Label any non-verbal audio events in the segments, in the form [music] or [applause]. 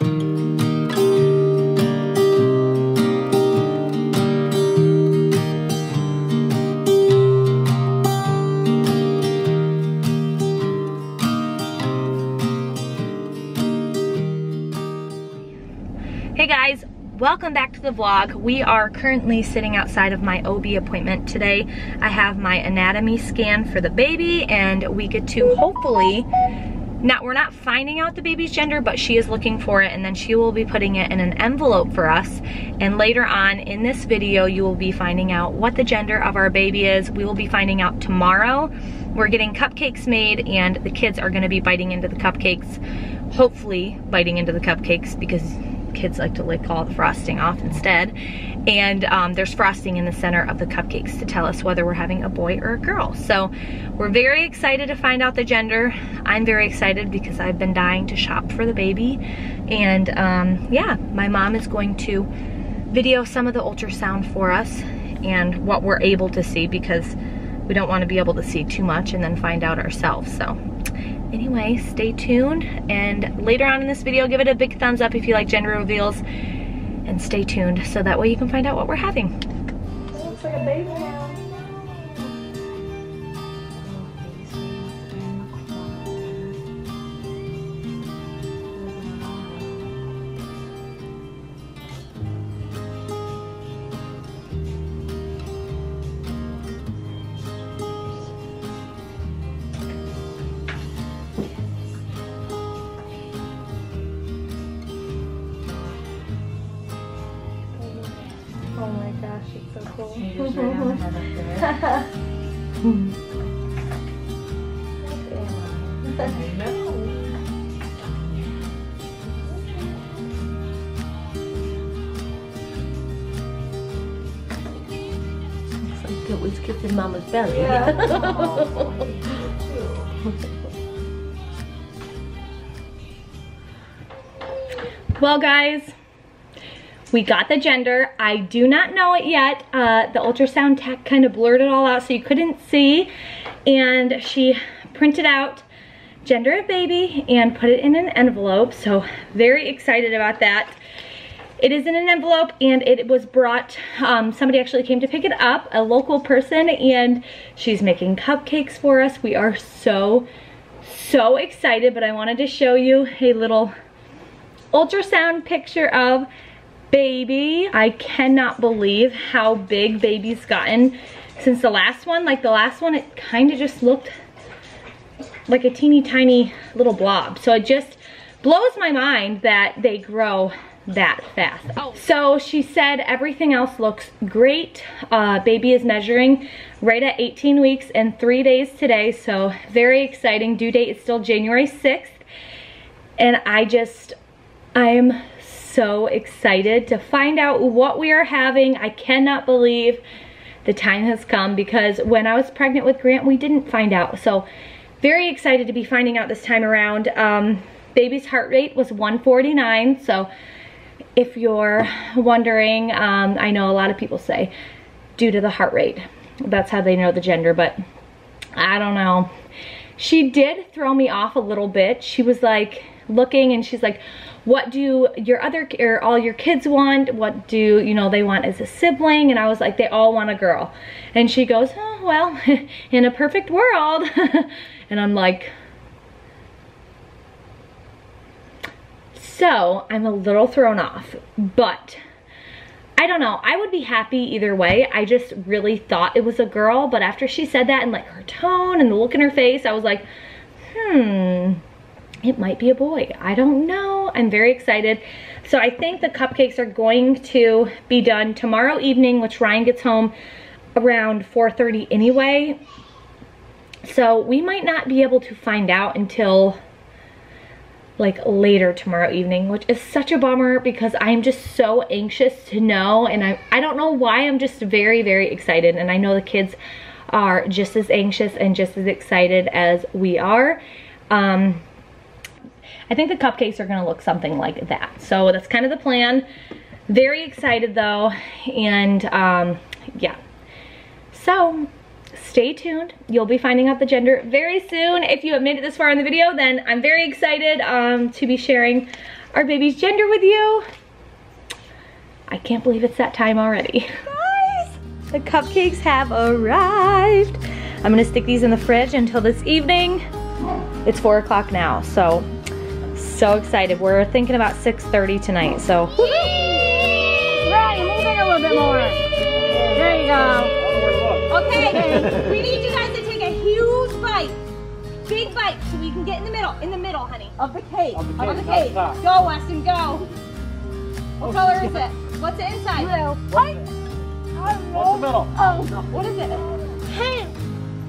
Hey guys, welcome back to the vlog. We are currently sitting outside of my OB appointment today. I have my anatomy scan for the baby and we get to hopefully, not, we're not finding out the baby's gender, but she is looking for it and then she will be putting it in an envelope for us. And later on in this video, you will be finding out what the gender of our baby is. We will be finding out tomorrow. We're getting cupcakes made and the kids are gonna be biting into the cupcakes hopefully biting into the cupcakes because kids like to lick all the frosting off instead. And um, there's frosting in the center of the cupcakes to tell us whether we're having a boy or a girl. So we're very excited to find out the gender. I'm very excited because I've been dying to shop for the baby. And um, yeah, my mom is going to video some of the ultrasound for us and what we're able to see because we don't want to be able to see too much and then find out ourselves. So anyway, stay tuned. And later on in this video, give it a big thumbs up if you like gender reveals. And stay tuned so that way you can find out what we're having. Oh my gosh, it's so cool. Can you just write down the head up there? I know. Looks like it was kept in mama's belly. Yeah. [laughs] Oh, well guys, we got the gender. I do not know it yet. Uh, the ultrasound tech kind of blurred it all out so you couldn't see. And she printed out gender of baby and put it in an envelope. So very excited about that. It is in an envelope and it was brought, um, somebody actually came to pick it up, a local person, and she's making cupcakes for us. We are so, so excited, but I wanted to show you a little ultrasound picture of baby. I cannot believe how big baby's gotten since the last one. Like the last one, it kind of just looked like a teeny tiny little blob. So it just blows my mind that they grow that fast. Oh. So she said everything else looks great. Uh, baby is measuring right at 18 weeks and three days today. So very exciting. Due date is still January 6th. And I just, I am so excited to find out what we are having. I cannot believe the time has come because when I was pregnant with Grant, we didn't find out. So very excited to be finding out this time around. Um, baby's heart rate was 149. So if you're wondering, um, I know a lot of people say due to the heart rate. That's how they know the gender, but I don't know. She did throw me off a little bit. She was like looking and she's like, what do your other, or all your kids want? What do, you know, they want as a sibling? And I was like, they all want a girl. And she goes, oh, well, [laughs] in a perfect world. [laughs] and I'm like, so I'm a little thrown off, but I don't know. I would be happy either way. I just really thought it was a girl, but after she said that and like her tone and the look in her face, I was like, hmm, it might be a boy. I don't know. I'm very excited. So I think the cupcakes are going to be done tomorrow evening, which Ryan gets home around 4.30 anyway. So we might not be able to find out until like later tomorrow evening, which is such a bummer because I'm just so anxious to know. And I, I don't know why, I'm just very, very excited. And I know the kids are just as anxious and just as excited as we are. Um, I think the cupcakes are gonna look something like that. So that's kind of the plan. Very excited though, and um, yeah. So stay tuned. You'll be finding out the gender very soon. If you have made it this far in the video, then I'm very excited um, to be sharing our baby's gender with you. I can't believe it's that time already. Guys, the cupcakes have arrived. I'm gonna stick these in the fridge until this evening. It's four o'clock now, so, so excited. We're thinking about 6.30 tonight, so. Right, move it a little bit more. There you go. Okay, we need you guys to take a huge bite. Big bite so we can get in the middle, in the middle, honey, of the cake. Of the cake. Go, Weston, go. What color is it? What's the inside? Blue. What? What's the middle? Oh, what is it? Hey.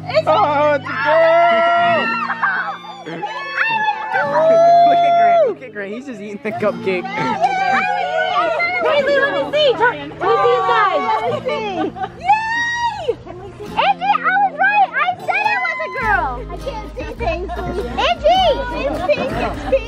It's Oh, it's a girl! [laughs] Look at Grant. Look at Grant. He's just eating the cupcake. [laughs] Haley, let me see. Let me see inside. Let. Yay! Angie, I was right. I said it was a girl. I can't see things. Angie, it's pink. It's pink.